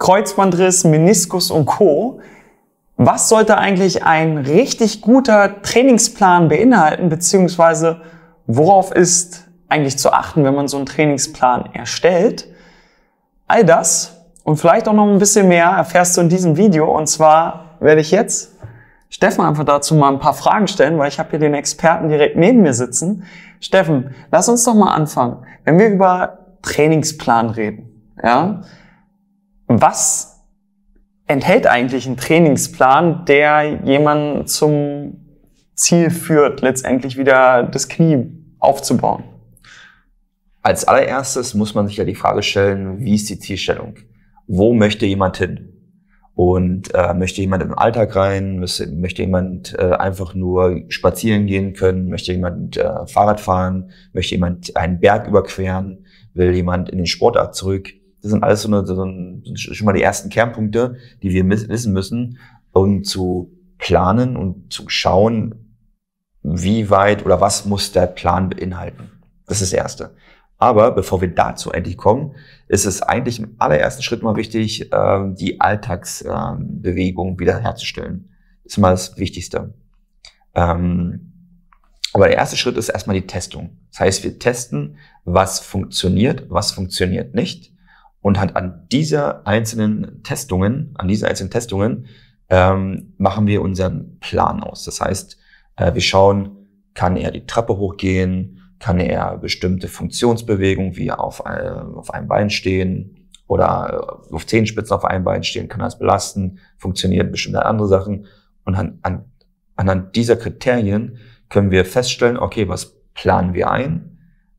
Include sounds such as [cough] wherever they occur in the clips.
Kreuzbandriss, Meniskus und Co. Was sollte eigentlich ein richtig guter Trainingsplan beinhalten, beziehungsweise worauf ist eigentlich zu achten, wenn man so einen Trainingsplan erstellt? All das und vielleicht auch noch ein bisschen mehr erfährst du in diesem Video. Und zwar werde ich jetzt Steffen einfach dazu mal ein paar Fragen stellen, weil ich habe hier den Experten direkt neben mir sitzen. Steffen, lass uns doch mal anfangen. Wenn wir über Trainingsplan reden, ja, was enthält eigentlich ein Trainingsplan, der jemanden zum Ziel führt, letztendlich wieder das Knie aufzubauen? Als allererstes muss man sich ja die Frage stellen, wie ist die Zielstellung? Wo möchte jemand hin? Und äh, möchte jemand im Alltag rein? Möchte, möchte jemand äh, einfach nur spazieren gehen können? Möchte jemand äh, Fahrrad fahren? Möchte jemand einen Berg überqueren? Will jemand in den Sportart zurück? Das sind alles so, eine, so ein, schon mal die ersten Kernpunkte, die wir wissen müssen, um zu planen und zu schauen, wie weit oder was muss der Plan beinhalten. Das ist das Erste. Aber bevor wir dazu endlich kommen, ist es eigentlich im allerersten Schritt mal wichtig, ähm, die Alltagsbewegung wiederherzustellen. Das ist mal das Wichtigste. Ähm, aber der erste Schritt ist erstmal die Testung. Das heißt, wir testen, was funktioniert, was funktioniert nicht. Und halt an dieser einzelnen Testungen, an diese einzelnen Testungen, ähm, machen wir unseren Plan aus. Das heißt, äh, wir schauen, kann er die Treppe hochgehen, kann er bestimmte Funktionsbewegungen wie auf, äh, auf einem Bein stehen oder äh, auf Zehenspitzen auf einem Bein stehen, kann er es belasten, funktioniert bestimmte andere Sachen. Und an, an, anhand dieser Kriterien können wir feststellen, okay, was planen wir ein?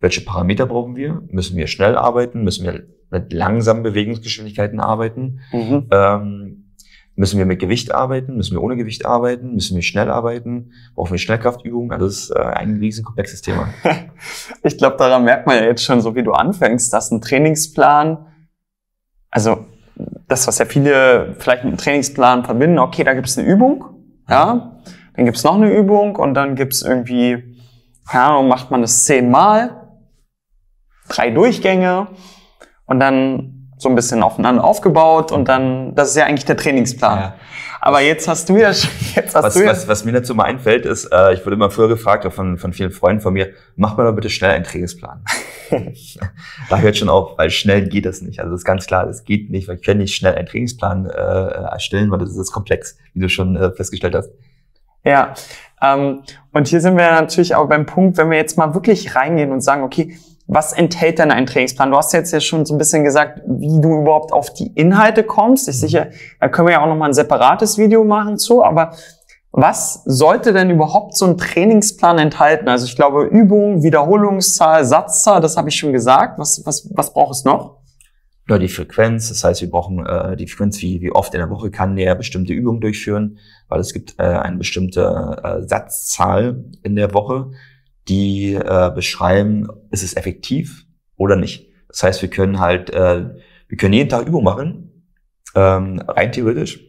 Welche Parameter brauchen wir? Müssen wir schnell arbeiten? Müssen wir mit langsamen Bewegungsgeschwindigkeiten arbeiten? Mhm. Ähm, Müssen wir mit Gewicht arbeiten? Müssen wir ohne Gewicht arbeiten? Müssen wir schnell arbeiten? Brauchen wir Schnellkraftübungen? Also das ist äh, ein riesen komplexes Thema. [laughs] ich glaube, daran merkt man ja jetzt schon, so wie du anfängst, dass ein Trainingsplan, also das, was ja viele vielleicht mit einem Trainingsplan verbinden, okay, da gibt es eine Übung, ja, dann gibt es noch eine Übung und dann gibt es irgendwie, ja, macht man das zehnmal, drei Durchgänge und dann so ein bisschen aufeinander aufgebaut und dann, das ist ja eigentlich der Trainingsplan. Ja. Aber jetzt hast du ja [laughs] jetzt hast was, du ja was, was mir dazu mal einfällt, ist, äh, ich wurde immer früher gefragt, auch von, von vielen Freunden von mir, mach mal doch bitte schnell einen Trainingsplan. [laughs] da hört schon auf, weil schnell geht das nicht. Also das ist ganz klar, das geht nicht, weil ich kann nicht schnell einen Trainingsplan äh, erstellen, weil das ist komplex, wie du schon äh, festgestellt hast. Ja, ähm, und hier sind wir natürlich auch beim Punkt, wenn wir jetzt mal wirklich reingehen und sagen, okay, was enthält denn ein Trainingsplan? Du hast jetzt ja schon so ein bisschen gesagt, wie du überhaupt auf die Inhalte kommst. Ich sicher, da können wir ja auch noch mal ein separates Video machen zu, aber was sollte denn überhaupt so ein Trainingsplan enthalten? Also ich glaube, Übung, Wiederholungszahl, Satzzahl, das habe ich schon gesagt. Was, was, was braucht es noch? Ja, die Frequenz. Das heißt, wir brauchen äh, die Frequenz, wie, wie oft in der Woche kann der bestimmte Übungen durchführen, weil es gibt äh, eine bestimmte äh, Satzzahl in der Woche die äh, beschreiben, ist es effektiv oder nicht. Das heißt, wir können halt, äh, wir können jeden Tag Übung machen, ähm, rein theoretisch.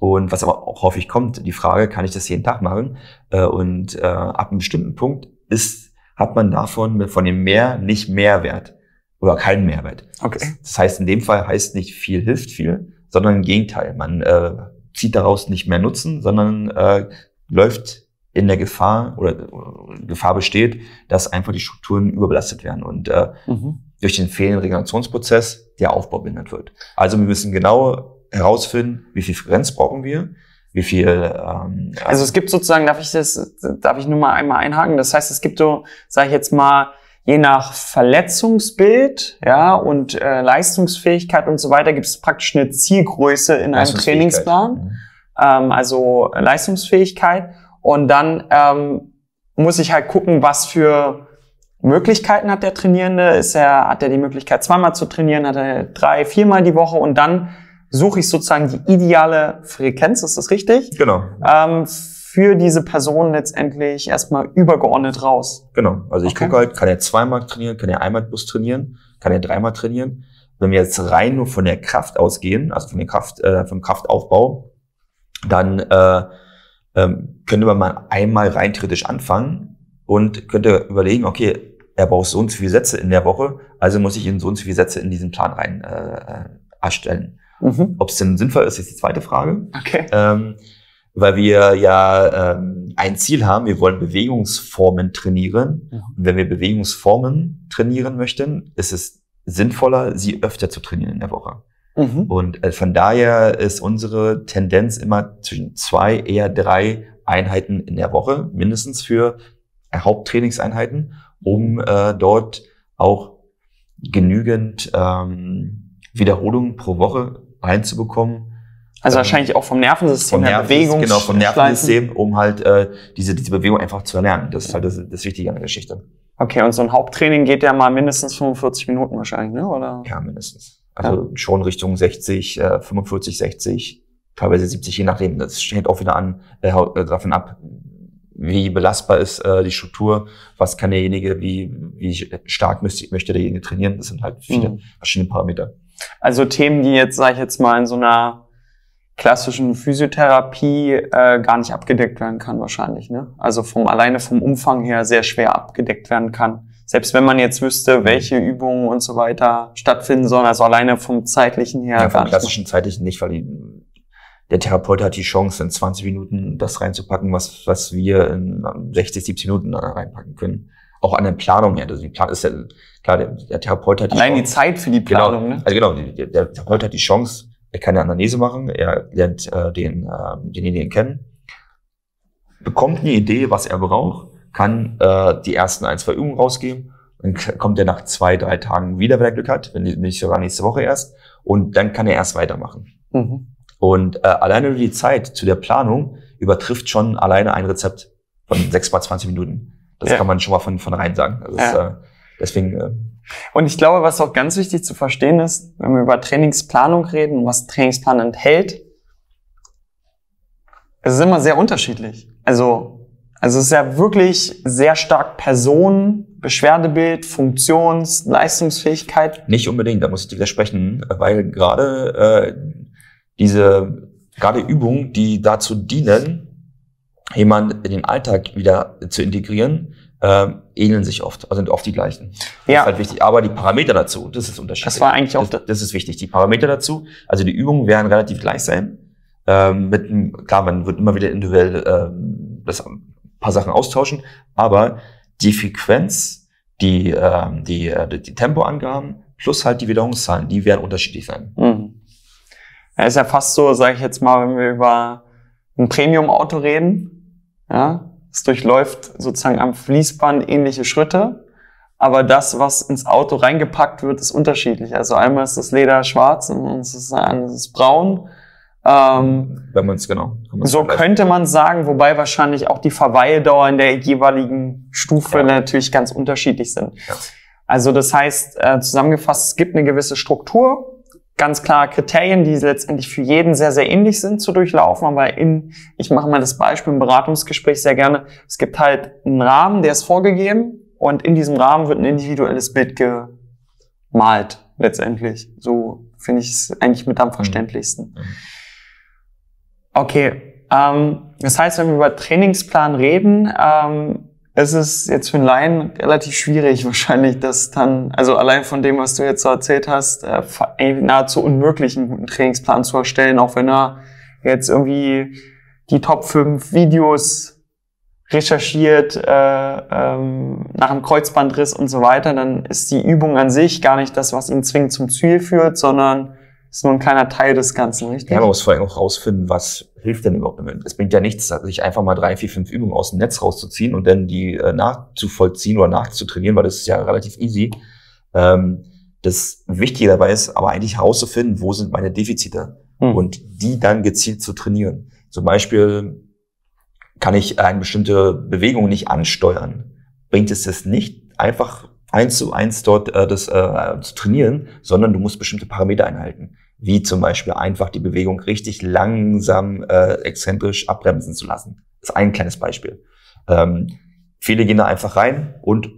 Und was aber auch häufig kommt, die Frage, kann ich das jeden Tag machen? Äh, und äh, ab einem bestimmten Punkt ist, hat man davon von dem Mehr nicht Mehrwert oder keinen Mehrwert. Okay. Das heißt, in dem Fall heißt nicht viel hilft viel, sondern im Gegenteil. Man äh, zieht daraus nicht mehr Nutzen, sondern äh, läuft in der Gefahr oder, oder Gefahr besteht, dass einfach die Strukturen überbelastet werden und äh, mhm. durch den fehlenden Regenerationsprozess der Aufbau behindert wird. Also wir müssen genau herausfinden, wie viel Frequenz brauchen wir, wie viel. Ähm, also es gibt sozusagen, darf ich das, darf ich nur mal einmal einhaken? Das heißt, es gibt so, sage ich jetzt mal, je nach Verletzungsbild, ja und äh, Leistungsfähigkeit und so weiter, gibt es praktisch eine Zielgröße in einem Trainingsplan. Mhm. Ähm, also Leistungsfähigkeit. Und dann ähm, muss ich halt gucken, was für Möglichkeiten hat der Trainierende. Ist er, hat er die Möglichkeit, zweimal zu trainieren, hat er drei, viermal die Woche und dann suche ich sozusagen die ideale Frequenz, ist das richtig? Genau. Ähm, für diese Person letztendlich erstmal übergeordnet raus. Genau. Also ich okay. gucke halt, kann er zweimal trainieren, kann er einmal Bus trainieren, kann er dreimal trainieren. Wenn wir jetzt rein nur von der Kraft ausgehen, also von der Kraft, äh, vom Kraftaufbau, dann äh, ähm, könnte man mal einmal rein theoretisch anfangen und könnte überlegen, okay, er braucht so und so viele Sätze in der Woche, also muss ich ihn so und so viele Sätze in diesen Plan rein äh, erstellen. Mhm. Ob es denn sinnvoll ist, ist die zweite Frage. Okay. Ähm, weil wir ja ähm, ein Ziel haben, wir wollen Bewegungsformen trainieren. Ja. Und wenn wir Bewegungsformen trainieren möchten, ist es sinnvoller, sie öfter zu trainieren in der Woche. Mhm. Und äh, von daher ist unsere Tendenz immer zwischen zwei, eher drei Einheiten in der Woche, mindestens für Haupttrainingseinheiten, um äh, dort auch genügend ähm, Wiederholungen pro Woche reinzubekommen. Also ähm, wahrscheinlich auch vom Nervensystem vom her Bewegung. Genau, vom Nervensystem, um halt äh, diese, diese Bewegung einfach zu erlernen. Das ist halt das, das Wichtige an der Geschichte. Okay, und so ein Haupttraining geht ja mal mindestens 45 Minuten wahrscheinlich, ne? Oder? Ja, mindestens. Also ja. schon Richtung 60, äh, 45, 60, teilweise 70, je nachdem. Das hängt auch wieder an, äh, äh, davon ab, wie belastbar ist äh, die Struktur, was kann derjenige, wie, wie stark möchte, möchte derjenige trainieren. Das sind halt viele mhm. verschiedene Parameter. Also Themen, die jetzt, sage ich jetzt mal, in so einer klassischen Physiotherapie äh, gar nicht abgedeckt werden kann wahrscheinlich. Ne? Also vom alleine vom Umfang her sehr schwer abgedeckt werden kann. Selbst wenn man jetzt wüsste, welche Übungen und so weiter stattfinden sollen, also alleine vom zeitlichen her. Ja, vom klassischen zeitlichen nicht, weil der Therapeut hat die Chance, in 20 Minuten das reinzupacken, was, was wir in 60, 70 Minuten reinpacken können. Auch an der Planung her. Also die Plan ist ja, klar, der, der Therapeut hat die Allein Chance, die Zeit für die genau, Planung, genau, ne? Also genau, der, der Therapeut hat die Chance, er kann eine Anamnese machen, er lernt äh, den, äh, denjenigen kennen, bekommt eine Idee, was er braucht, kann äh, die ersten ein, zwei Übungen rausgeben, dann kommt er nach zwei, drei Tagen wieder, wenn er Glück hat, wenn nicht sogar nächste Woche erst, und dann kann er erst weitermachen. Mhm. Und äh, alleine die Zeit zu der Planung übertrifft schon alleine ein Rezept von sechs mal 20 Minuten. Das ja. kann man schon mal von, von rein sagen. Also ja. ist, äh, deswegen äh, und ich glaube, was auch ganz wichtig zu verstehen ist, wenn wir über Trainingsplanung reden was Trainingsplan enthält, es ist immer sehr unterschiedlich. Also, also es ist ja wirklich sehr stark Person, Beschwerdebild, Funktions, Leistungsfähigkeit. Nicht unbedingt, da muss ich widersprechen, weil gerade äh, diese gerade Übungen, die dazu dienen, jemanden in den Alltag wieder zu integrieren, äh, ähneln sich oft, also sind oft die gleichen. Das ja. ist halt wichtig. Aber die Parameter dazu, das ist unterschiedlich. Das war eigentlich auch das, das ist wichtig. Die Parameter dazu, also die Übungen werden relativ gleich sein. Ähm, mit klar, man wird immer wieder individuell ähm, das, paar Sachen austauschen, aber die Frequenz, die, ähm, die, äh, die Tempoangaben plus halt die Wiederholungszahlen, die werden unterschiedlich sein. Mhm. Ja, ist ja fast so, sage ich jetzt mal, wenn wir über ein Premium-Auto reden, ja, es durchläuft sozusagen am Fließband ähnliche Schritte, aber das, was ins Auto reingepackt wird, ist unterschiedlich. Also einmal ist das Leder schwarz und es ist, es ist braun. Ähm, Wenn man es genau. So könnte man sagen, wobei wahrscheinlich auch die Verweildauer in der jeweiligen Stufe ja. natürlich ganz unterschiedlich sind. Ja. Also das heißt, äh, zusammengefasst, es gibt eine gewisse Struktur, ganz klar Kriterien, die letztendlich für jeden sehr, sehr ähnlich sind zu durchlaufen. Aber in, ich mache mal das Beispiel im Beratungsgespräch sehr gerne. Es gibt halt einen Rahmen, der ist vorgegeben und in diesem Rahmen wird ein individuelles Bild gemalt, letztendlich. So finde ich es eigentlich mit am verständlichsten. Mhm. Okay. Ähm, das heißt, wenn wir über Trainingsplan reden, ähm, es ist jetzt für einen Laien relativ schwierig [laughs] wahrscheinlich, das dann, also allein von dem, was du jetzt so erzählt hast, äh, nahezu unmöglich einen guten Trainingsplan zu erstellen, auch wenn er jetzt irgendwie die Top 5 Videos recherchiert äh, ähm, nach einem Kreuzbandriss und so weiter, dann ist die Übung an sich gar nicht das, was ihn zwingend zum Ziel führt, sondern ist nur ein kleiner Teil des Ganzen, richtig? Ja, man muss vor allem auch rausfinden, was hilft denn überhaupt damit. Es bringt ja nichts, sich einfach mal drei, vier, fünf Übungen aus dem Netz rauszuziehen und dann die äh, nachzuvollziehen oder nachzutrainieren, weil das ist ja relativ easy. Ähm, das Wichtige dabei ist aber eigentlich herauszufinden, wo sind meine Defizite hm. und die dann gezielt zu trainieren. Zum Beispiel kann ich eine bestimmte Bewegung nicht ansteuern. Bringt es das nicht, einfach eins zu eins dort äh, das äh, zu trainieren, sondern du musst bestimmte Parameter einhalten, wie zum Beispiel einfach die Bewegung richtig langsam äh, exzentrisch abbremsen zu lassen. Das ist ein kleines Beispiel. Ähm, viele gehen da einfach rein und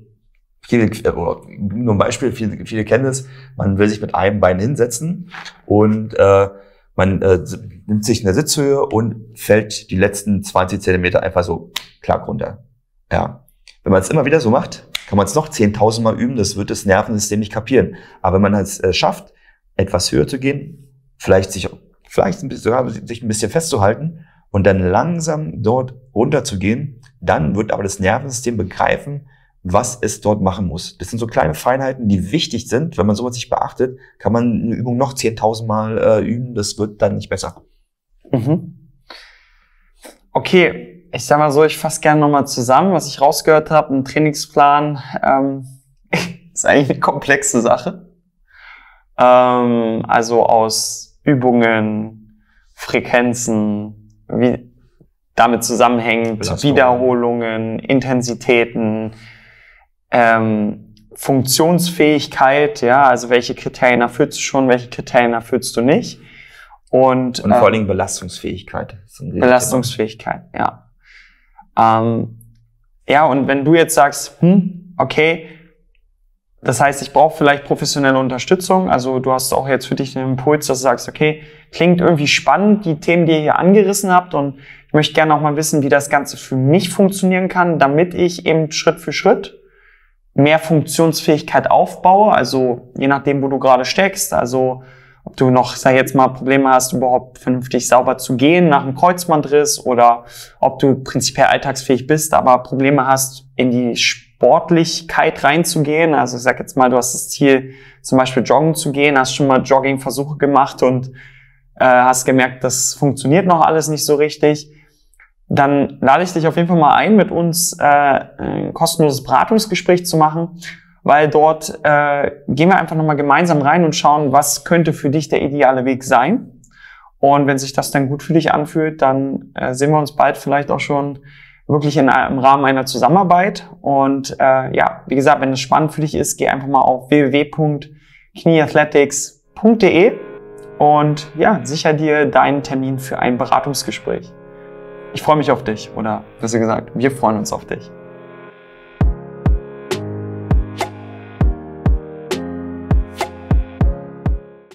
viele, äh, nur ein Beispiel, viele, viele kennen es, man will sich mit einem Bein hinsetzen und äh, man äh, nimmt sich eine Sitzhöhe und fällt die letzten 20 Zentimeter einfach so klack runter. Ja. Wenn man es immer wieder so macht, kann man es noch 10.000 Mal üben, das wird das Nervensystem nicht kapieren. Aber wenn man es äh, schafft, etwas höher zu gehen, vielleicht sich, vielleicht ein bisschen, sogar sich ein bisschen festzuhalten und dann langsam dort runterzugehen. Dann wird aber das Nervensystem begreifen, was es dort machen muss. Das sind so kleine Feinheiten, die wichtig sind. Wenn man sowas nicht beachtet, kann man eine Übung noch 10.000 Mal äh, üben. Das wird dann nicht besser. Mhm. Okay, ich sag mal so, ich fasse gerne nochmal zusammen, was ich rausgehört habe. Ein Trainingsplan ähm, [laughs] ist eigentlich eine komplexe Sache. Ähm, also aus Übungen, Frequenzen, wie damit zusammenhängend, Wiederholungen, Intensitäten, ähm, Funktionsfähigkeit, ja, also welche Kriterien erfüllst du schon, welche Kriterien erfüllst du nicht. Und, Und vor allen Dingen Belastungsfähigkeit. Belastungsfähigkeit, ja. Ähm, ja, und wenn du jetzt sagst, hm, okay, das heißt, ich brauche vielleicht professionelle Unterstützung. Also du hast auch jetzt für dich den Impuls, dass du sagst, okay, klingt irgendwie spannend, die Themen, die ihr hier angerissen habt und ich möchte gerne auch mal wissen, wie das Ganze für mich funktionieren kann, damit ich eben Schritt für Schritt mehr Funktionsfähigkeit aufbaue. Also je nachdem, wo du gerade steckst. Also ob du noch, sag ich jetzt mal, Probleme hast, überhaupt vernünftig sauber zu gehen nach einem Kreuzbandriss oder ob du prinzipiell alltagsfähig bist, aber Probleme hast, in die Sportlichkeit reinzugehen. Also ich sag jetzt mal, du hast das Ziel, zum Beispiel joggen zu gehen, hast schon mal Joggingversuche gemacht und äh, hast gemerkt, das funktioniert noch alles nicht so richtig. Dann lade ich dich auf jeden Fall mal ein, mit uns äh, ein kostenloses Beratungsgespräch zu machen weil dort äh, gehen wir einfach nochmal gemeinsam rein und schauen, was könnte für dich der ideale Weg sein. Und wenn sich das dann gut für dich anfühlt, dann äh, sehen wir uns bald vielleicht auch schon wirklich in, im Rahmen einer Zusammenarbeit. Und äh, ja, wie gesagt, wenn es spannend für dich ist, geh einfach mal auf www.knieathletics.de und ja, sicher dir deinen Termin für ein Beratungsgespräch. Ich freue mich auf dich oder besser gesagt, wir freuen uns auf dich.